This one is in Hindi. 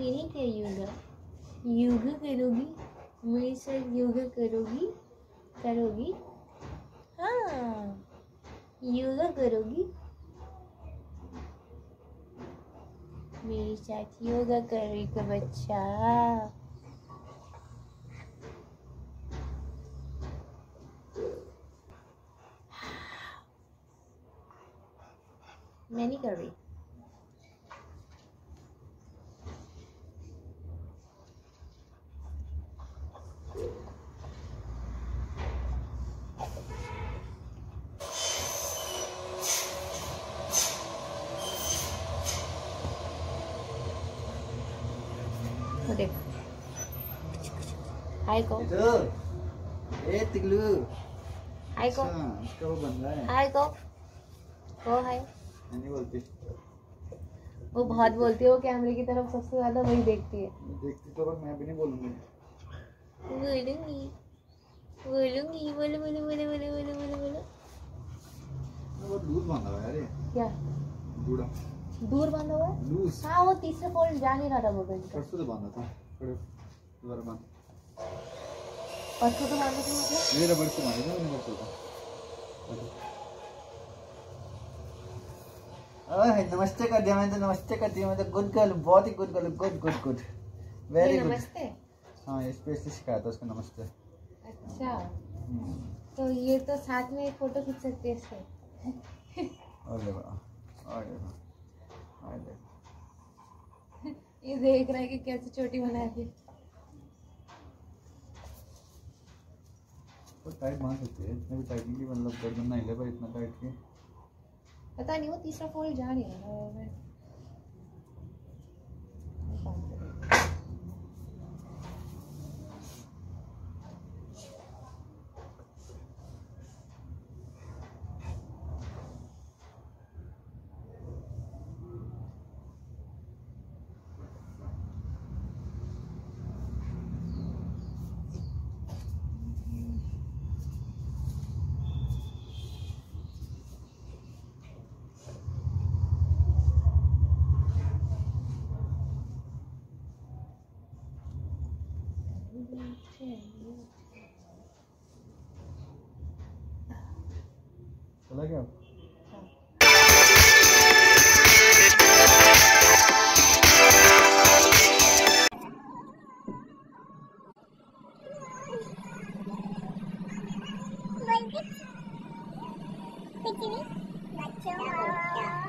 नहीं किया योगा। योगा करोगी? मेरे साथ योगा करोगी? करोगी? हाँ। योगा करोगी? मेरे साथ योगा करेगा तो बच्चा। मैं नहीं कर रही। वो देख। हाय को। ए तिगलू। हाय को। अच्छा इसका वो बन रहा है। हाय को। को हाय। नहीं बोलती। वो बहुत बोलती है वो कैमरे की तरफ़ सबसे ज़्यादा वही देखती है। देखती तो मैं भी नहीं बोलूँगी। बोलूँगी। बोलूँगी। बोलो बोलो बोलो बोलो बोलो बोलो बोलो। वो दूध हुआ है यार ये क्या? बूढ़ा। दूर बांधा हुआ है? लूज। हाँ वो तीसरे फोल्ड जा नहीं रहा था वो का परसों तो बांधा था दोबारा बाँध परसों तो बांधा था मतलब? ये रबड़ से बांधा था मैंने परसों ओह नमस्ते कर दिया मैंने तो नमस्ते कर दिया मैं तो। गुड गर्ल बहुत ही good girl good good good very good नमस्ते? हाँ ये स्पेशली सिखाया था उसको नमस्ते। अच्छा। हम्म, तो ये तो साथ में फ़ोटो खींच सकते हैं इससे और देखो और देखो और देखो ये देख रहा है कि कैसे छोटी बनाई थी। तो टाइट बाँध सकते हैं इतने भी टाइट नहीं मतलब गर्दन ना हिले पर इतना टाइट के पता नहीं वो तीसरा फोल्ड जा नहीं रहा है चला क्या पृथ्वी बच्चों